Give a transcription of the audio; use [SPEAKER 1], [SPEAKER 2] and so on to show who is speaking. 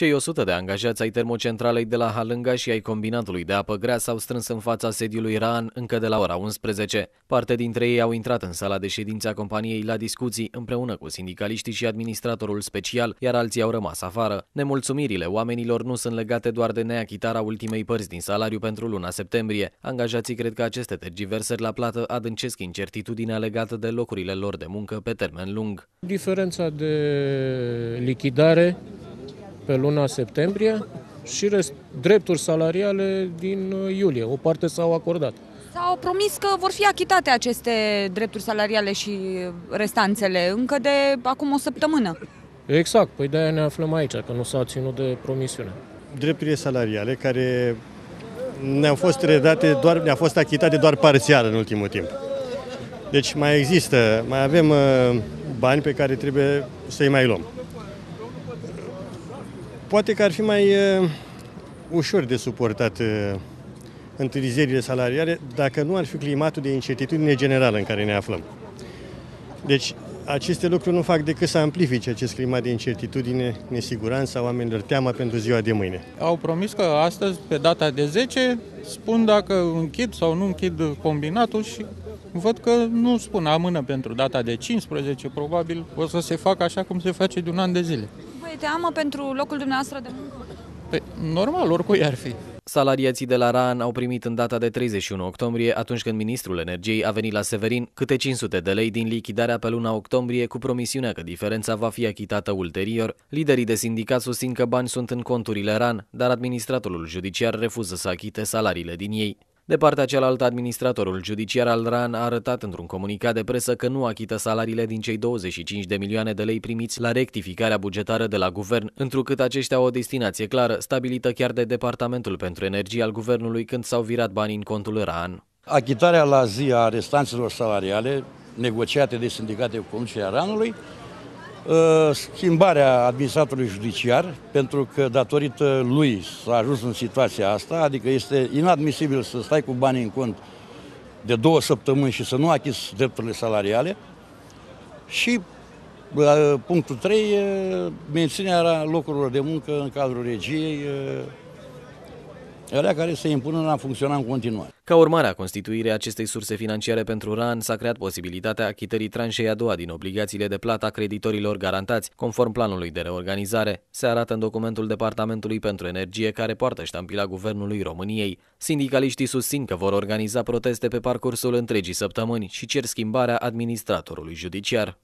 [SPEAKER 1] Cei 100 de angajați ai termocentralei de la Halânga și ai combinatului de apă grea s-au strâns în fața sediului RAN încă de la ora 11. Parte dintre ei au intrat în sala de ședințe a companiei la discuții împreună cu sindicaliștii și administratorul special, iar alții au rămas afară. Nemulțumirile oamenilor nu sunt legate doar de neachitarea ultimei părți din salariu pentru luna septembrie. Angajații cred că aceste tergiversări la plată adâncesc incertitudinea legată de locurile lor de muncă pe termen lung.
[SPEAKER 2] Diferența de lichidare pe luna septembrie și rest, drepturi salariale din uh, iulie. O parte s-au acordat.
[SPEAKER 3] S-au promis că vor fi achitate aceste drepturi salariale și restanțele încă de acum o săptămână.
[SPEAKER 2] Exact, păi de-aia ne aflăm aici, că nu s-a ținut de promisiune.
[SPEAKER 4] Drepturile salariale care ne-au fost redate doar, ne-au fost achitate doar parțial în ultimul timp. Deci mai există, mai avem uh, bani pe care trebuie să-i mai luăm. Poate că ar fi mai uh, ușor de suportat uh, întârzierile salariale dacă nu ar fi climatul de incertitudine generală în care ne aflăm. Deci, aceste lucruri nu fac decât să amplifice acest climat de incertitudine, nesiguranța oamenilor, teama pentru ziua de mâine.
[SPEAKER 5] Au promis că astăzi, pe data de 10, spun dacă închid sau nu închid combinatul și văd că nu spun amână pentru data de 15, probabil o să se facă așa cum se face de un an de zile.
[SPEAKER 3] Vă e teamă pentru locul dumneavoastră de muncă?
[SPEAKER 5] Păi, normal, oricui ar fi.
[SPEAKER 1] Salariații de la RAN au primit în data de 31 octombrie, atunci când ministrul energiei a venit la Severin, câte 500 de lei din lichidarea pe luna octombrie, cu promisiunea că diferența va fi achitată ulterior. Liderii de sindicat susțin că bani sunt în conturile RAN, dar administratorul judiciar refuză să achite salariile din ei. De partea cealaltă, administratorul judiciar al RAN a arătat într-un comunicat de presă că nu achită salariile din cei 25 de milioane de lei primiți la rectificarea bugetară de la guvern, întrucât aceștia au o destinație clară, stabilită chiar de Departamentul pentru Energie al Guvernului când s-au virat banii în contul RAN.
[SPEAKER 6] Achitarea la zi a restanțelor salariale negociate de sindicate cu conducerea RAN-ului Uh, schimbarea administratorului judiciar, pentru că datorită lui s-a ajuns în situația asta, adică este inadmisibil să stai cu banii în cont de două săptămâni și să nu achizi drepturile salariale. Și uh, punctul 3, uh, menținerea locurilor de muncă în cadrul regiei, alea care se impun în a funcționa în continuare.
[SPEAKER 1] Ca urmare a constituirii acestei surse financiare pentru RAN, s-a creat posibilitatea achitării tranșei a doua din obligațiile de plată a creditorilor garantați, conform planului de reorganizare. Se arată în documentul Departamentului pentru Energie care poartă ștampila Guvernului României. Sindicaliștii susțin că vor organiza proteste pe parcursul întregii săptămâni și cer schimbarea administratorului judiciar.